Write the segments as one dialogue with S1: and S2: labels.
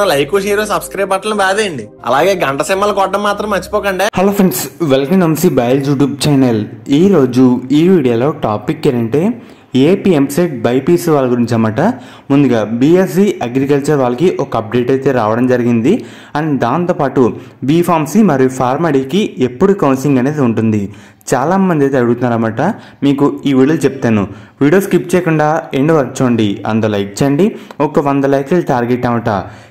S1: Like share subscribe button బాదేయండి అలాగే గంట సింహలు కొట్టడం మాత్రం మర్చిపోకండి.
S2: హలో ఫ్రెండ్స్ వెల్కమ్ నమ్సి బయల్ యూట్యూబ్ ఛానల్. రోజు ఈ వీడియోలో టాపిక్ ఏంటంటే ఏపీ ఎంసెట్ బైపీసీ వాళ్ళ గురించి అన్నమాట. ముందుగా బీఎస్సీ అగ్రికల్చర్ వాళ్ళకి ఒక అప్డేట్ అయితే రావడం జరిగింది. అండ్ దాంతోపాటు బీఫార్మసీ మరియు ఫార్మడీకి ఎప్పుడు కౌన్సిలింగ్ అనేది ఉంటుంది. చాలా మంది అయితే అడుగుతున్నారన్నమాట. మీకు ఈ వీడియో చెప్తాను. వీడియో స్కిప్ చేయకుండా ఎండ్ వరకు చూడండి. అంత లైక్ చేయండి. ఒక వంద లైక్లు టార్గెట్ అనమాట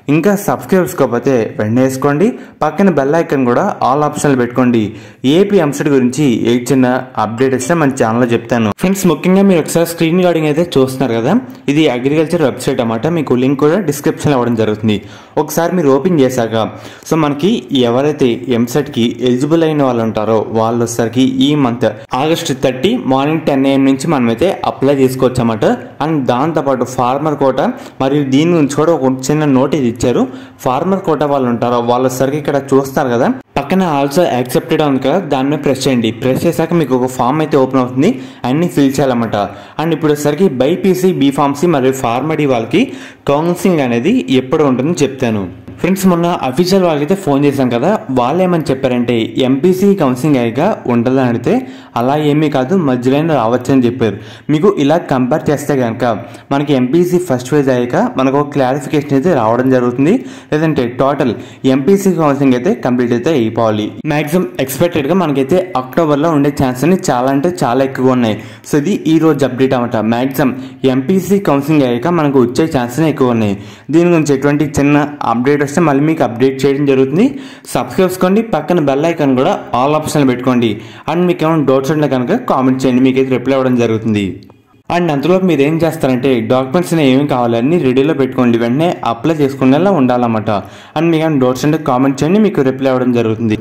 S2: ఇంకా సబ్స్క్రైబ్ చేసుకోకపోతే వెంటనే వేసుకోండి. పక్కన బెల్ ఐకన్ కూడా ఆల్ ఆప్షన్లు పెట్టుకోండి. ఏపీ ఎంసెట్ గురించి ఏ చిన్న అప్డేట్ వచ్చినా మన ఛానల్లో చెప్తాను. ఫ్రెండ్స్ ముఖ్యంగా మీరు ఒకసారి స్క్రీన్ గార్డింగ్ అయితే చూస్తున్నారు కదా? ఇది అగ్రికల్చర్ వెబ్సైట్ అనమాట మీకు లింక్ కూడా డిస్క్రిప్షన్లో ఇవ్వడం జరుగుతుంది. ఒకసారి మీరు ఓపెన్ చేశాక సో మనకి ఎవరైతే ఎంసెట్కి ఎలిజిబుల్ అయిన వాళ్ళు ఉంటారో వాళ్ళు వచ్చేసరికి ఈ month August thirty morning ten AM నుంచి మనమైతే అప్లై చేసుకోవచ్చు అన్నమాట అండ్ దాంతోపాటు ఫార్మర్ కోట మరియు దీని గురించి కూడా ఒక చిన్న నోటీస్ ఇచ్చారు. ఫార్మర్ కోట వాళ్ళు ఉంటారు వాళ్ళు సరిగ్గా ఇక్కడ చూస్తారు కదా. పక్కన ఆల్సో యాక్సెప్టెడ్ ఉంది కదా దాని మీద ప్రెస్ చేయండి. ప్రెస్ చేశాక మీకు ఒక ఫామ్ అయితే ఓపెన్ అవుతుంది. అన్ని ఫిల్ చేయాలన్నమాట. అండ్ ఇప్పుడు సరికి బైపీసీ బీఫార్మసీ మరియు ఫార్మడీ వాళ్ళకి కౌన్సిలింగ్ అనేది ఎప్పుడు ఉంటుందని చెప్తాను. ఫ్రెండ్స్ మొన్న అఫీషియల్ వాళ్ళకైతే ఫోన్ చేశాం కదా. వాళ్ళు ఏమని చెప్పారంటే ఎంపీసీ కౌన్సిలింగ్ అయ్యాక ఉంటుందని అడిగితే అలా ఏమీ కాదు మధ్యలో రావచ్చు అని చెప్పారు. మీకు ఇలా కంపేర్ చేస్తే కనుక మనకి ఎంపీసీ ఫస్ట్ ఫేజ్ అయ్యాక మనకు ఒక క్లారిఫికేషన్ అయితే రావడం జరుగుతుంది. లేదంటే టోటల్ ఎంపీసీ కౌన్సిలింగ్ అయితే కంప్లీట్ అయితే అయిపోవాలి. మాక్సిమం ఎక్స్పెక్టెడ్గా మనకైతే అక్టోబర్లో ఉండే ఛాన్స్ అని చాలా అంటే చాలా ఎక్కువగా ఉన్నాయి. సో ఇది ఈ రోజు అప్డేట్ అనమాట మాక్సిమం ఎంపీసీ కౌన్సిలింగ్ అయ్యాక మనకు వచ్చే ఛాన్సెస్ ఎక్కువ ఉన్నాయి. దీని గురించి ఎటువంటి చిన్న అప్డేట్ వస్తే మళ్ళీ మీకు అప్డేట్ చేయడం జరుగుతుంది. సబ్స్క్రైబ్ చేసుకోండి. పక్కన బెల్ ఐకాన్ కూడా ఆల్ ఆప్షన్లు పెట్టుకోండి. అండ్ మీకు ఏమైనా డౌట్స్ ఉంటే కనుక కామెంట్ చేయండి. మీకైతే రిప్లై అవ్వడం జరుగుతుంది. అండ్ అంతలో మీరు ఏం చేస్తారంటే డాక్యుమెంట్స్ ఏమేమి కావాలని రెడీలో పెట్టుకోండి. వెంటనే అప్లై చేసుకునేలా ఉండాలన్నమాట. అండ్ మీకు ఏమైనా డౌట్స్ ఉంటే కామెంట్ చేయండి. మీకు రిప్లై అవ్వడం జరుగుతుంది.